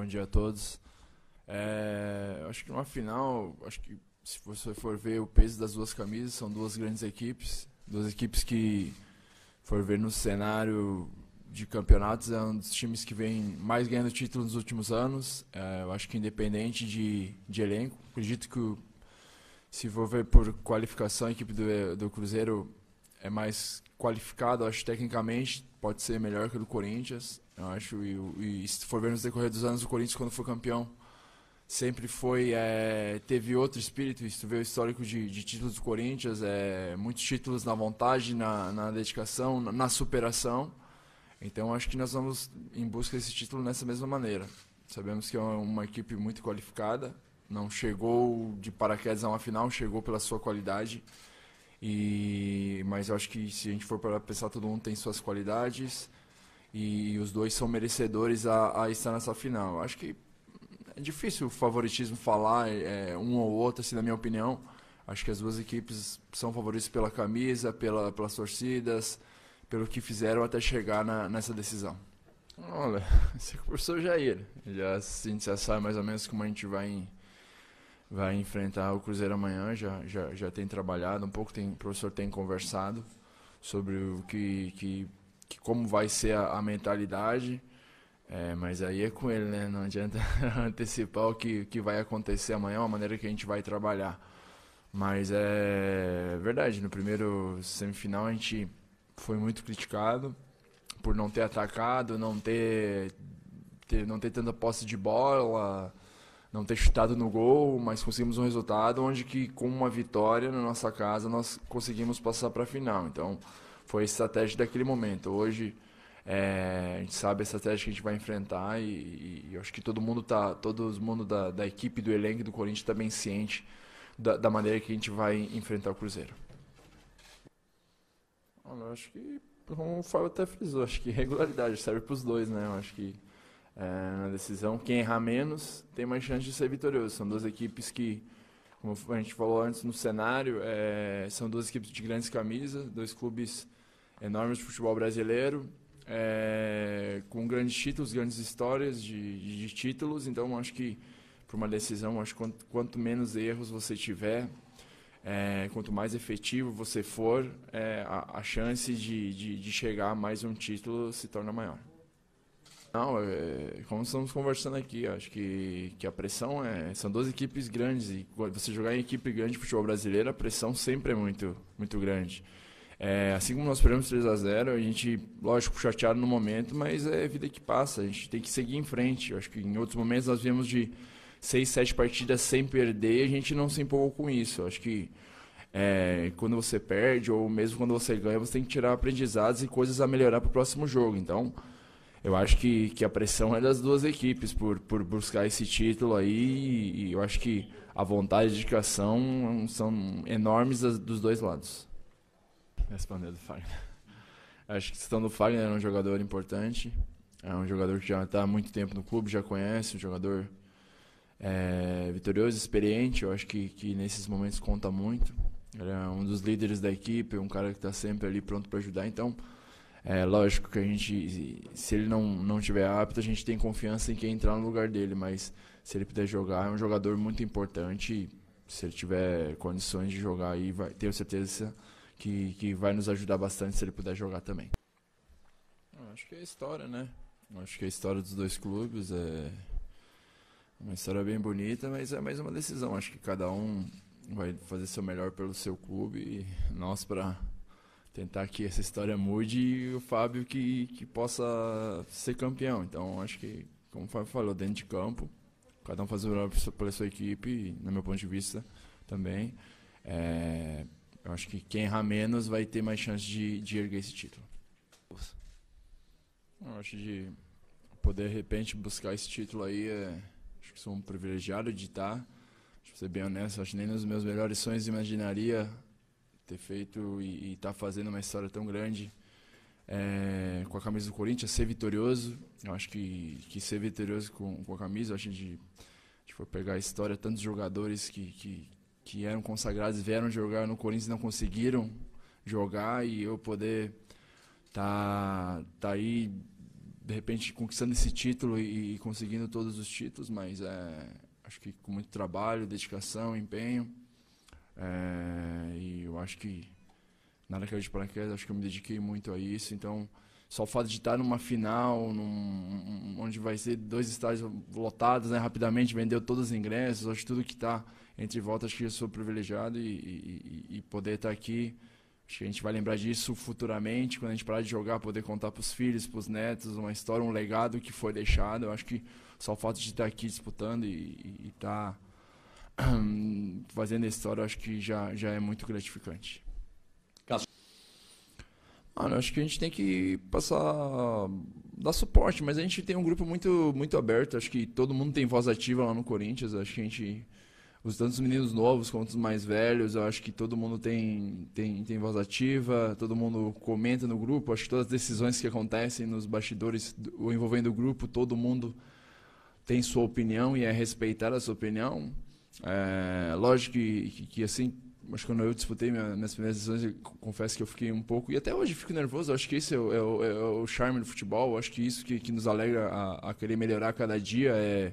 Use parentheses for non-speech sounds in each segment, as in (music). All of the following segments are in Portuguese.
bom dia a todos. É, acho que numa final, acho que se você for ver o peso das duas camisas, são duas grandes equipes, duas equipes que for ver no cenário de campeonatos é um dos times que vem mais ganhando títulos nos últimos anos. É, eu acho que independente de, de elenco, acredito que se for ver por qualificação, a equipe do, do Cruzeiro é mais qualificada, acho tecnicamente pode ser melhor que o do Corinthians. Eu acho e, e se for ver nos decorrer dos anos o Corinthians quando foi campeão sempre foi é, teve outro espírito se tu vê o histórico de, de títulos do Corinthians é muitos títulos na vontade na, na dedicação na, na superação então acho que nós vamos em busca desse título nessa mesma maneira sabemos que é uma equipe muito qualificada não chegou de paraquedas a uma final chegou pela sua qualidade e mas eu acho que se a gente for para pensar todo mundo tem suas qualidades e os dois são merecedores a, a estar nessa final eu acho que é difícil o favoritismo falar é, um ou outro, assim, na minha opinião. Acho que as duas equipes são favoritas pela camisa, pela, pelas torcidas, pelo que fizeram até chegar na, nessa decisão. Olha, (laughs) esse professor Jair. Já, a gente já sabe mais ou menos como a gente vai, vai enfrentar o Cruzeiro amanhã. Já, já, já tem trabalhado um pouco, tem, o professor tem conversado sobre o que, que, que como vai ser a, a mentalidade. É, mas aí é com ele, né? Não adianta (laughs) antecipar o que, que vai acontecer amanhã, a maneira que a gente vai trabalhar. Mas é verdade, no primeiro semifinal a gente foi muito criticado por não ter atacado, não ter, ter não ter tanta posse de bola, não ter chutado no gol, mas conseguimos um resultado onde que com uma vitória na nossa casa nós conseguimos passar para a final. Então foi a estratégia daquele momento. Hoje é, a gente sabe a estratégia que a gente vai enfrentar e, e acho que todo mundo tá, todo mundo da, da equipe, do elenco do Corinthians está bem ciente da, da, maneira que a gente vai enfrentar o Cruzeiro. Olha, acho que, como o Fábio até frisou, acho que regularidade serve para os dois, né? Eu acho que na decisão, quem errar menos tem mais chance de ser vitorioso. São duas equipes que, como a gente falou antes no cenário, é, são duas equipes de grandes camisas, dois clubes enormes de futebol brasileiro é, com grandes títulos, grandes histórias de, de, títulos. Então, acho que para uma decisão, acho que quanto, quanto, menos erros você tiver, é, quanto mais efetivo você for, é, a, a, chance de, de, de, chegar a mais um título se torna maior. Não, é, como estamos conversando aqui, acho que, que a pressão é. São duas equipes grandes e você jogar em equipe grande de futebol brasileiro, a pressão sempre é muito, muito grande. É, assim como nós perdemos 3 a 0 a gente, lógico, chateado no momento, mas é vida que passa, a gente tem que seguir em frente. Eu acho que em outros momentos nós viemos de 6, 7 partidas sem perder e a gente não se empolgou com isso. Eu acho que é, quando você perde, ou mesmo quando você ganha, você tem que tirar aprendizados e coisas a melhorar para o próximo jogo. Então, eu acho que, que a pressão é das duas equipes por, por buscar esse título aí, e eu acho que a vontade e a dedicação são enormes das, dos dois lados responder do Fagner. Acho que a questão do Fagner é um jogador importante. É um jogador que já está há muito tempo no clube, já conhece, um jogador é, vitorioso, experiente. Eu acho que, que nesses momentos conta muito. Ele é um dos líderes da equipe, um cara que está sempre ali pronto para ajudar. Então, é lógico que a gente, se ele não não tiver apto, a gente tem confiança em quem entrar no lugar dele. Mas se ele puder jogar, é um jogador muito importante. Se ele tiver condições de jogar aí, vai, tenho certeza que, que vai nos ajudar bastante se ele puder jogar também. Acho que é a história, né? Acho que a história dos dois clubes é uma história bem bonita, mas é mais uma decisão. Acho que cada um vai fazer seu melhor pelo seu clube e nós para tentar que essa história mude e o Fábio que, que possa ser campeão. Então acho que, como o Fábio falou, dentro de campo, cada um faz o melhor pela sua equipe, no meu ponto de vista também. É, eu acho que quem errar menos vai ter mais chance de, de erguer esse título. Eu acho de poder, de repente, buscar esse título aí, é, acho que sou um privilegiado de estar. Que ser bem honesto, acho que nem nos meus melhores sonhos imaginaria ter feito e estar tá fazendo uma história tão grande é, com a camisa do Corinthians, ser vitorioso. Eu acho que, que ser vitorioso com, com a camisa, acho que de, de for pegar a história, tantos jogadores que, que, que eram consagrados vieram jogar no Corinthians e não conseguiram jogar e eu poder tá tá aí de repente conquistando esse título e, e conseguindo todos os títulos, mas é, acho que com muito trabalho, dedicação, empenho. É, e eu acho que nada caiu de paraquedas, acho que eu me dediquei muito a isso. Então, só o fato de estar numa final, num, onde vai ser dois estádios lotados né, rapidamente, vendeu todos os ingressos, acho que tudo que está entre volta, acho que eu sou privilegiado e, e, e poder estar aqui. Acho que a gente vai lembrar disso futuramente, quando a gente parar de jogar, poder contar para os filhos, para os netos, uma história, um legado que foi deixado. Eu acho que só o fato de estar aqui disputando e estar fazendo a história, acho que já, já é muito gratificante. Mano, acho que a gente tem que passar dar suporte, mas a gente tem um grupo muito muito aberto, acho que todo mundo tem voz ativa lá no Corinthians, acho que a gente os tantos meninos novos quanto os mais velhos, eu acho que todo mundo tem, tem, tem voz ativa, todo mundo comenta no grupo, acho que todas as decisões que acontecem nos bastidores envolvendo o grupo, todo mundo tem sua opinião e é respeitar a sua opinião. É, lógico que, que, que, assim, que quando eu disputei minha, minhas primeiras decisões, confesso que eu fiquei um pouco, e até hoje fico nervoso, acho que esse é o, é o, é o charme do futebol, acho que isso que, que nos alegra a, a querer melhorar cada dia é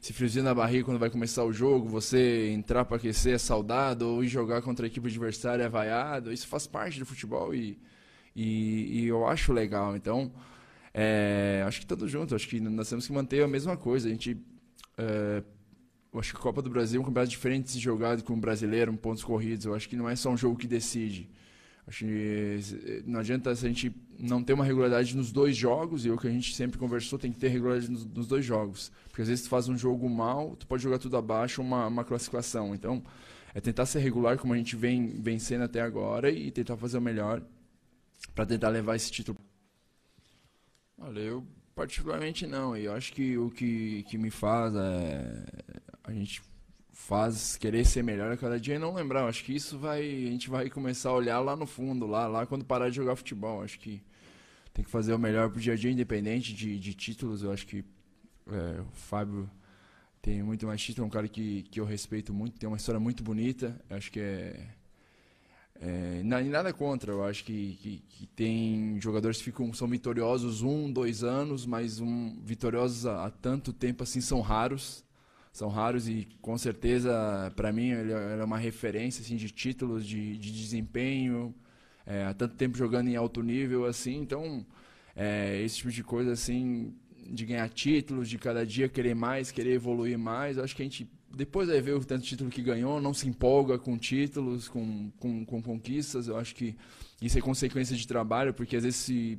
esse friozinho na barriga quando vai começar o jogo, você entrar para aquecer é saudado, ou ir jogar contra a equipe adversária é vaiado, isso faz parte do futebol e, e, e eu acho legal. Então, é, acho que todos juntos, acho que nós temos que manter a mesma coisa. A gente, é, eu acho que a Copa do Brasil é um campeonato diferente de ser jogado com o brasileiro, pontos corridos. Eu acho que não é só um jogo que decide. Acho que eh, não adianta se a gente não ter uma regularidade nos dois jogos, e é o que a gente sempre conversou, tem que ter regularidade nos, dois jogos. Porque às vezes tu faz um jogo mal, tu pode jogar tudo abaixo, uma, uma classificação. Então, é tentar ser regular como a gente vem vencendo até agora e tentar fazer o melhor para tentar levar esse título. Olha, eu particularmente não. E eu acho que o que, que me faz é a gente faz querer ser melhor a cada dia e não lembrar. Acho que isso vai, a gente vai começar a olhar lá no fundo, lá, lá quando parar de jogar futebol. Acho que tem que fazer o melhor pro dia a dia, independente de, de títulos. Eu acho que é, o Fábio tem muito mais título, é um cara que, que eu respeito muito, tem uma história muito bonita. Acho que é, é nada contra. Eu acho que, que, que, tem jogadores que ficam são vitoriosos um, dois anos, mas um vitoriosos há tanto tempo assim são raros são raros e com certeza para mim ele é uma referência assim de títulos de, de desempenho é, há tanto tempo jogando em alto nível assim. Então é, esse tipo de coisa assim de ganhar títulos de cada dia querer mais querer evoluir mais acho que a gente depois vai ver o tanto título que ganhou não se empolga com títulos com, com, com conquistas. Eu acho que isso é consequência de trabalho porque às vezes se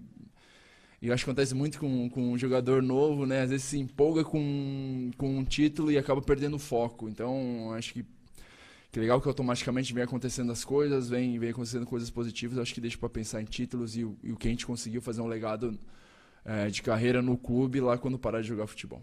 e acho que acontece muito com, com um jogador novo, né? Às vezes se empolga com, com um título e acaba perdendo o foco. Então, acho que, que legal que automaticamente vem acontecendo as coisas, vem, vem acontecendo coisas positivas. Acho que deixa para pensar em títulos e, e, o que a gente conseguiu fazer um legado é, de carreira no clube lá quando parar de jogar futebol.